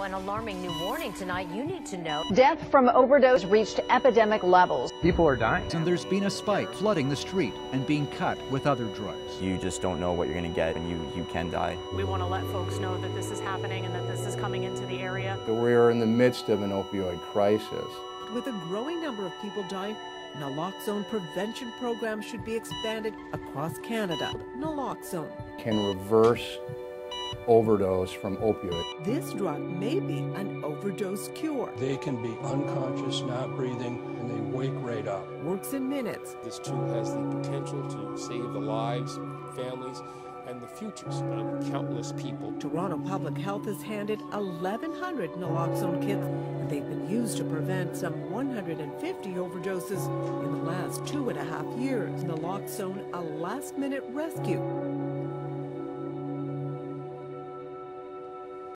An alarming new warning tonight you need to know. Death from overdose reached epidemic levels. People are dying. And there's been a spike flooding the street and being cut with other drugs. You just don't know what you're going to get and you, you can die. We want to let folks know that this is happening and that this is coming into the area. We are in the midst of an opioid crisis. With a growing number of people dying, naloxone prevention programs should be expanded across Canada. Naloxone can reverse overdose from opioid. This drug may be an overdose cure. They can be unconscious, not breathing, and they wake right up. Works in minutes. This too has the potential to save the lives families and the futures of countless people. Toronto Public Health has handed 1,100 naloxone kits, and they've been used to prevent some 150 overdoses in the last two and a half years. Naloxone, a last-minute rescue